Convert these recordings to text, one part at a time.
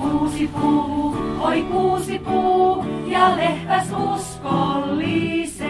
Kuusi puu, oi kuusi puu ja lehväs uskolliset.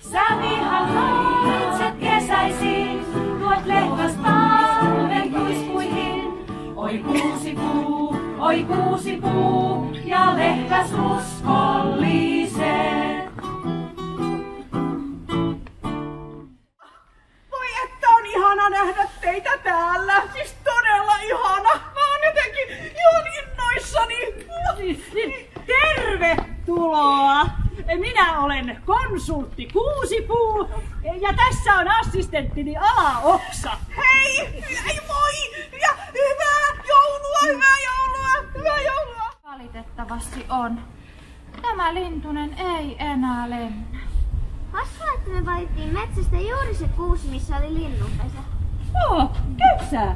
Sä vihan loitset kesäisin, tuot lehväs talven kuiskuihin. Oi kuusi puu, oi kuusi puu ja lehväs uskolliset. Konsultti Kuusipuu ja tässä on assistenttini Alaoksa. Hei, ei voi! Ja hyvää joulua, hyvää joulua, hyvää joulua! Valitettavasti on. Tämä lintunen ei enää lennä. Hassua, että me valittiin metsästä juuri se kuusi, missä oli linnunpesä. Oh, kesä!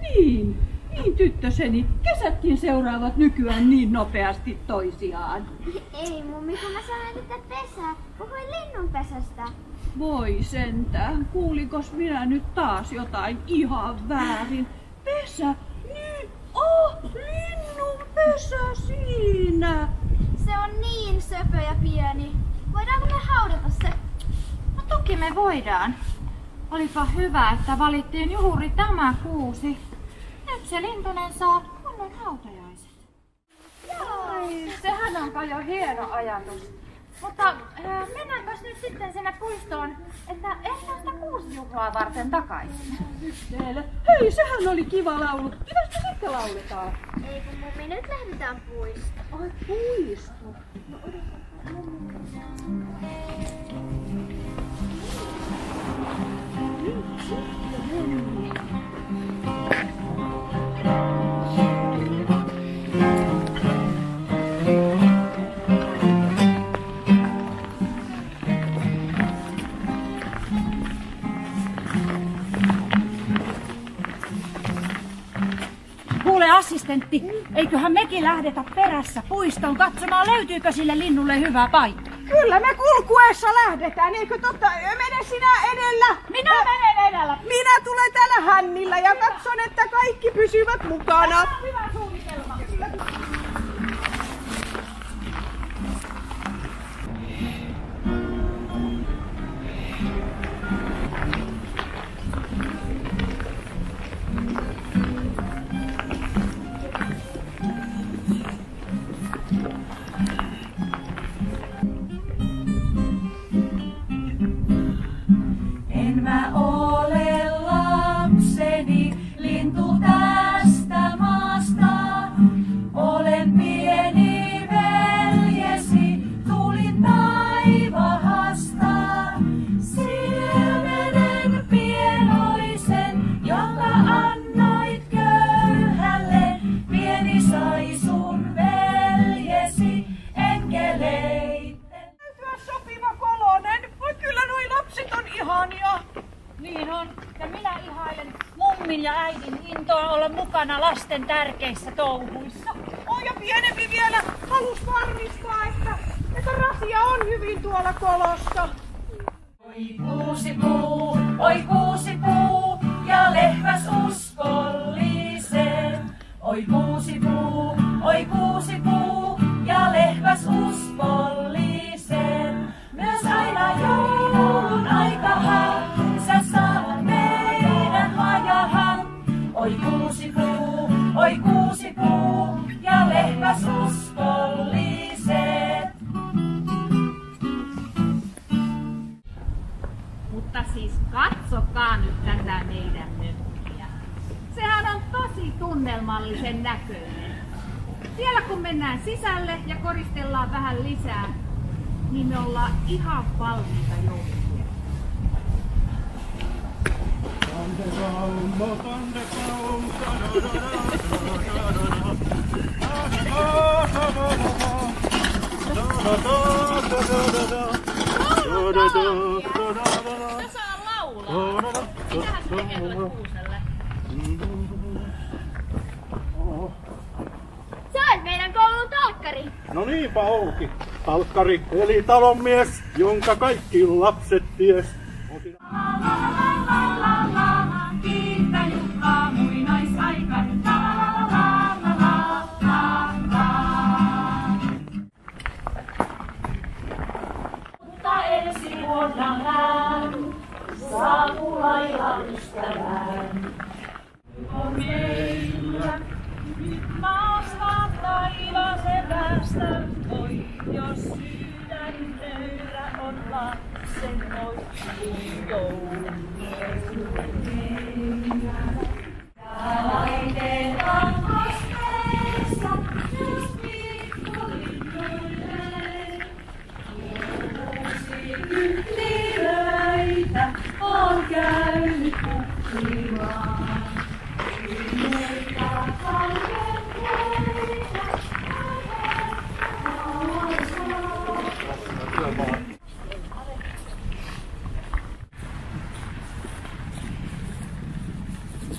Niin, niin tyttöseni. Kesätkin seuraavat nykyään niin nopeasti toisiaan. Ei mummi, kun mä sanoin, että pesää. Puhuin linnunpesästä. Voi sentään, kuulikos minä nyt taas jotain ihan väärin? Pesä, niin, oh, linnun pesä siinä. Se on niin söpö ja pieni. Voidaanko me haudata se? No toki me voidaan. Olipa hyvä, että valittiin juuri tämä kuusi. Se lintunen saa kunnon hautajaiset. Ai, sehän onpa jo hieno ajatus. Mutta äh, mennäänpäs nyt sitten sinne puistoon, että ehditään sitä kuusijuhlaa varten takaisin. Teille. Hei, sehän oli kiva laulu. Mitäs me sitten lauletaan? Ei kun mummi, nyt lähdetään puistoon. Ai, puisto. Kuule assistentti, eiköhän mekin lähdetä perässä puistoon katsomaan, löytyykö sille linnulle hyvä paikka. Kyllä me kulkuessa lähdetään, eikö totta? Mene sinä edellä. Minä menen edellä. Minä tulen täällä hännillä ja katson, että kaikki pysyvät mukana. Mummin ja äidin intoa olla mukana lasten tärkeissä touhuissa. Oh, ja pienempi vielä halus varmistaa, että, että rasia on hyvin tuolla kolossa. Oi kuusi puu, oi kuusi puu ja lehmäs uskollisen. Oi kuusi puu, vähän lisää, niin me ollaan ihan valmiita jouluun. Sä saa laulaa. Mitähän tekee tuolle No niinpä onkin. Talkkari eli talonmies, jonka kaikki lapset ties.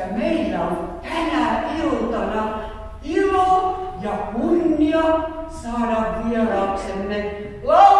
että meillä on tänä iltana ilo ja kunnia saada vieraaksemme laulutekijä